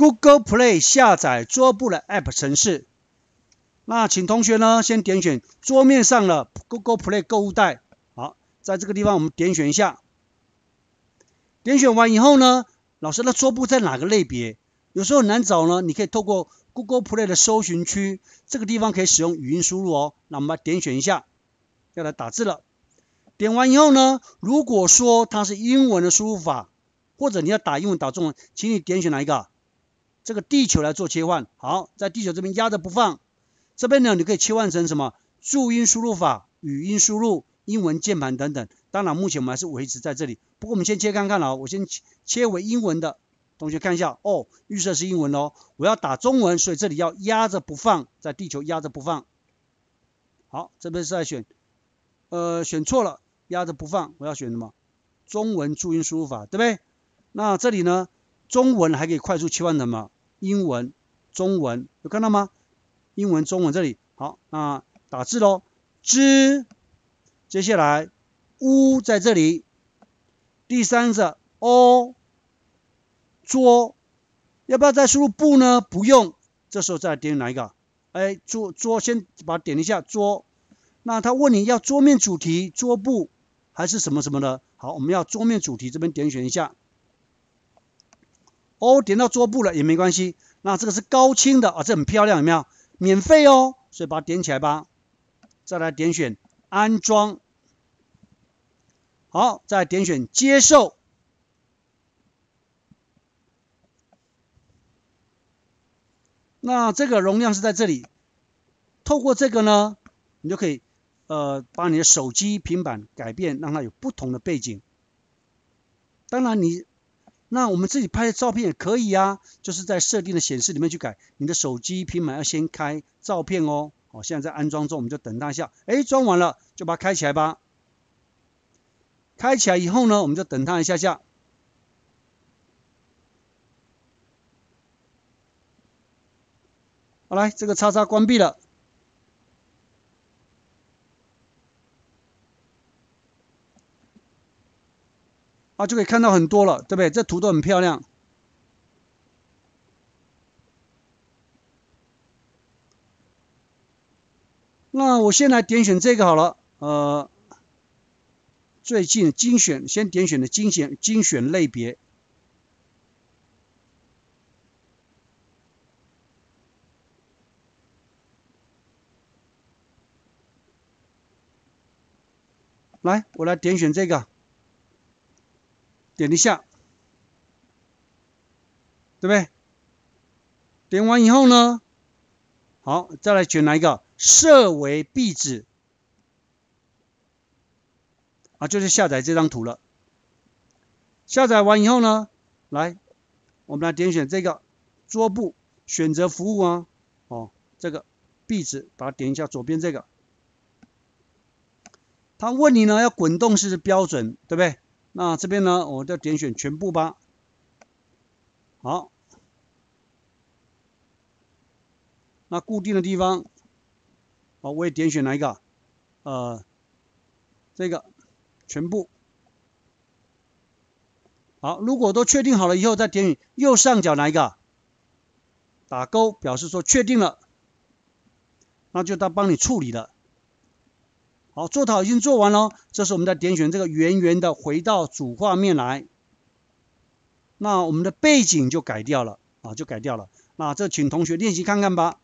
Google Play 下载桌布的 App 程式。那请同学呢先点选桌面上的 Google Play 购物袋。好，在这个地方我们点选一下。点选完以后呢，老师的桌布在哪个类别？有时候难找呢，你可以透过 Google Play 的搜寻区，这个地方可以使用语音输入哦。那我们点选一下，要来打字了。点完以后呢，如果说它是英文的输入法，或者你要打英文打中文，请你点选哪一个？这个地球来做切换。好，在地球这边压着不放。这边呢，你可以切换成什么？注音输入法、语音输入、英文键盘等等。当然，目前我们还是维持在这里。不过我们先切看看啊，我先切为英文的，同学看一下哦，预设是英文哦。我要打中文，所以这里要压着不放，在地球压着不放。好，这边是在选，呃，选错了，压着不放，我要选什么？中文注音输入法，对不对？那这里呢，中文还可以快速切换什么？英文、中文，有看到吗？英文、中文这里好，那打字喽。之，接下来乌在这里。第三个 o，桌，要不要再输入不呢？不用，这时候再点哪一个？哎，桌桌先把它点一下桌。那他问你要桌面主题桌布还是什么什么的？好，我们要桌面主题，这边点选一下。哦，点到桌布了也没关系。那这个是高清的啊，这很漂亮，有没有？免费哦，所以把它点起来吧。再来点选安装，好，再点选接受。那这个容量是在这里，透过这个呢，你就可以呃把你的手机、平板改变，让它有不同的背景。当然你。那我们自己拍的照片也可以啊，就是在设定的显示里面去改。你的手机平板要先开照片哦。好，现在在安装中，我们就等它一下。哎，装完了就把它开起来吧。开起来以后呢，我们就等它一下下。好，来这个叉叉关闭了。啊，就可以看到很多了，对不对？这图都很漂亮。那我先来点选这个好了，呃，最近精选，先点选的精选精选类别。来，我来点选这个。点一下，对不对？点完以后呢，好，再来选哪一个？设为壁纸啊，就是下载这张图了。下载完以后呢，来，我们来点选这个桌布，选择服务啊，哦，这个壁纸，把它点一下左边这个。他问你呢，要滚动式的标准，对不对？那这边呢，我就点选全部吧。好，那固定的地方，好，我也点选哪一个？呃，这个全部。好，如果都确定好了以后，再点选右上角哪一个？打勾表示说确定了，那就他帮你处理了。好，做好已经做完了，这是我们再点选这个圆圆的，回到主画面来。那我们的背景就改掉了啊，就改掉了。那这请同学练习看看吧。